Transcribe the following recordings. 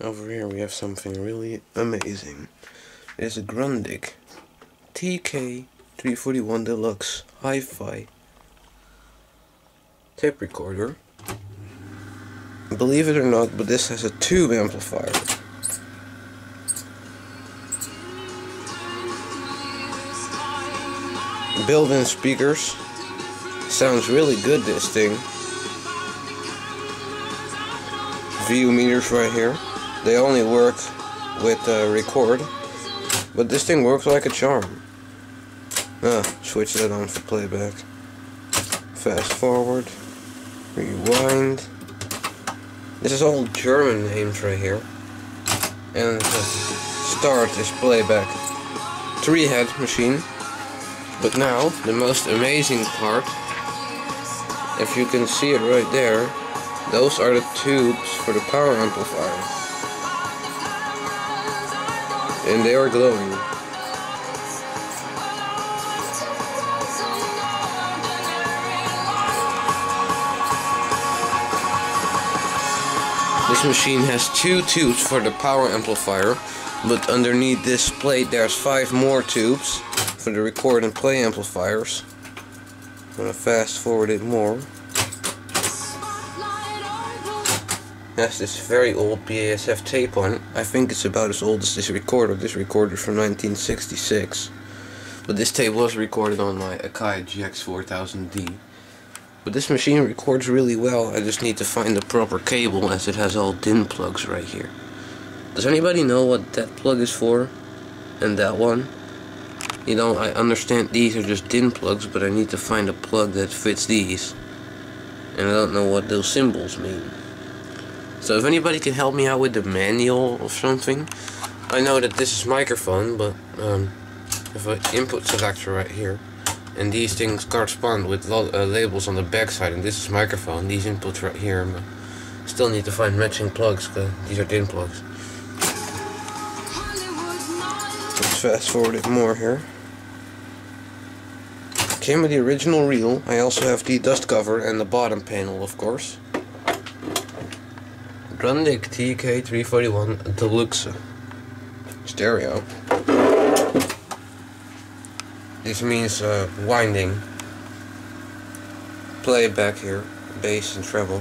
over here we have something really amazing. It's a Grundig TK341 Deluxe Hi-Fi tape recorder. Believe it or not, but this has a tube amplifier. Built-in speakers. Sounds really good this thing. VU meters right here. They only work with uh, record. But this thing works like a charm. Ah, switch that on for playback. Fast forward. Rewind. This is all German names right here. And start is playback. Three head machine. But now, the most amazing part, if you can see it right there, those are the tubes for the power amplifier. And they are glowing. This machine has two tubes for the power amplifier, but underneath this plate there's five more tubes for the record and play amplifiers. I'm gonna fast forward it more. Has this very old BASF tape on it. I think it's about as old as this recorder. This recorder from 1966. But this tape was recorded on my Akai GX4000D. But this machine records really well. I just need to find the proper cable as it has all DIN plugs right here. Does anybody know what that plug is for? And that one? You know, I understand these are just DIN plugs, but I need to find a plug that fits these. And I don't know what those symbols mean. So if anybody can help me out with the manual or something. I know that this is microphone, but um, if an input selector right here. And these things correspond with uh, labels on the back side. And this is microphone, these inputs right here. But still need to find matching plugs, because these are DIN plugs. Let's fast forward it more here. Came with the original reel. I also have the dust cover and the bottom panel, of course. Grundig TK341 Deluxe stereo. This means uh, winding. Playback here, bass and treble.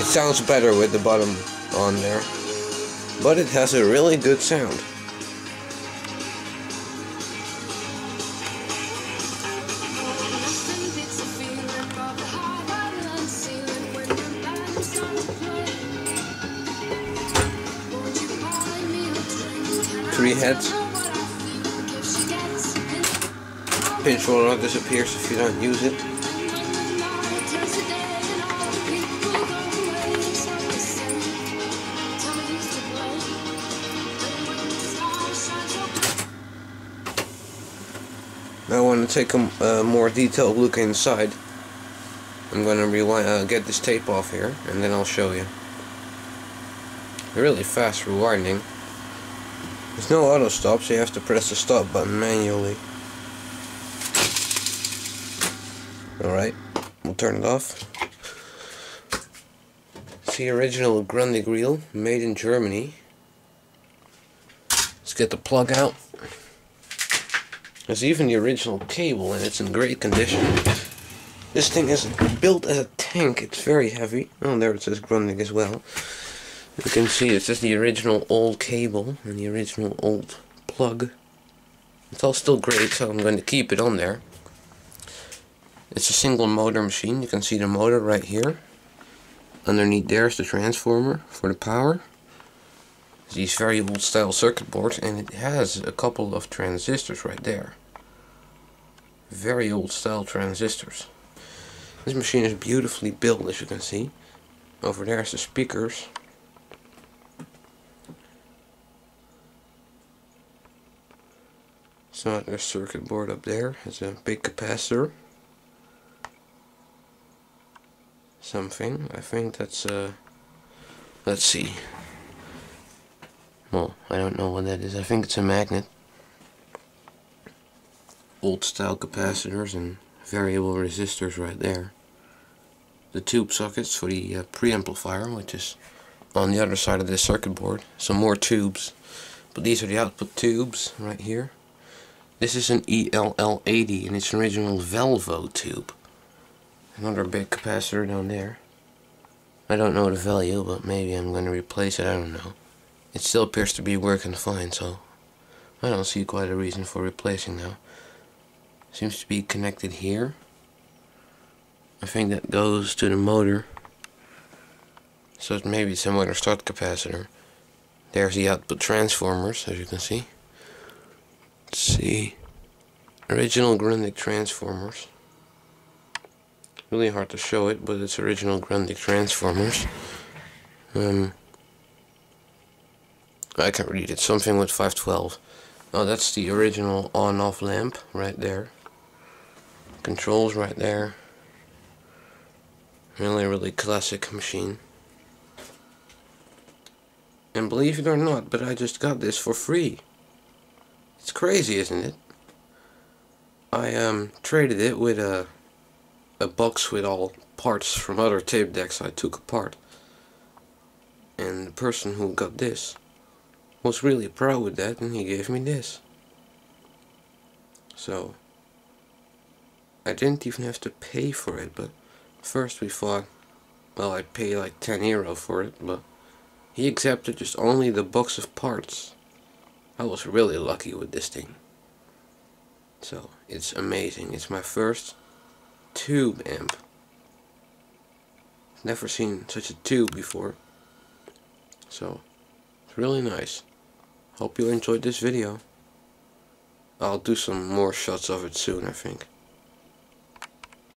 It sounds better with the bottom on there, but it has a really good sound. Three heads. Pinch roller disappears if you don't use it. I want to take a uh, more detailed look inside. I'm going to rewind, uh, get this tape off here, and then I'll show you. Really fast rewinding. There's no auto stop, so you have to press the stop button manually. Alright, we'll turn it off. It's the original Grundig reel, made in Germany. Let's get the plug out. There's even the original cable and it's in great condition. This thing is built as a tank, it's very heavy. Oh, there it says Grundig as well. You can see it's just the original old cable and the original old plug. It's all still great, so I'm going to keep it on there. It's a single motor machine. You can see the motor right here. Underneath there is the transformer for the power. These very old style circuit boards and it has a couple of transistors right there. Very old style transistors. This machine is beautifully built as you can see. Over there is the speakers. So there's a circuit board up there. Has a big capacitor. Something. I think that's uh let's see. Well, I don't know what that is. I think it's a magnet. Old style capacitors and variable resistors right there. The tube sockets for the uh, preamplifier, which is on the other side of this circuit board. Some more tubes. But these are the output tubes right here. This is an ELL80 and it's an original Valvo tube. Another big capacitor down there. I don't know the value, but maybe I'm going to replace it, I don't know. It still appears to be working fine, so I don't see quite a reason for replacing now. Seems to be connected here. I think that goes to the motor. So it may be some other start capacitor. There's the output transformers, as you can see. Let's see. Original Grundig transformers. Really hard to show it, but it's original Grundig transformers. Um, I can't read it. Something with 512. Oh, that's the original on-off lamp right there. Controls right there. Really, really classic machine. And believe it or not, but I just got this for free. It's crazy, isn't it? I um traded it with a a box with all parts from other tape decks I took apart. And the person who got this was really proud with that and he gave me this. So I didn't even have to pay for it, but first we thought, well I'd pay like 10 euro for it, but he accepted just only the box of parts. I was really lucky with this thing. So, it's amazing. It's my first tube amp. Never seen such a tube before. So, it's really nice. Hope you enjoyed this video. I'll do some more shots of it soon, I think.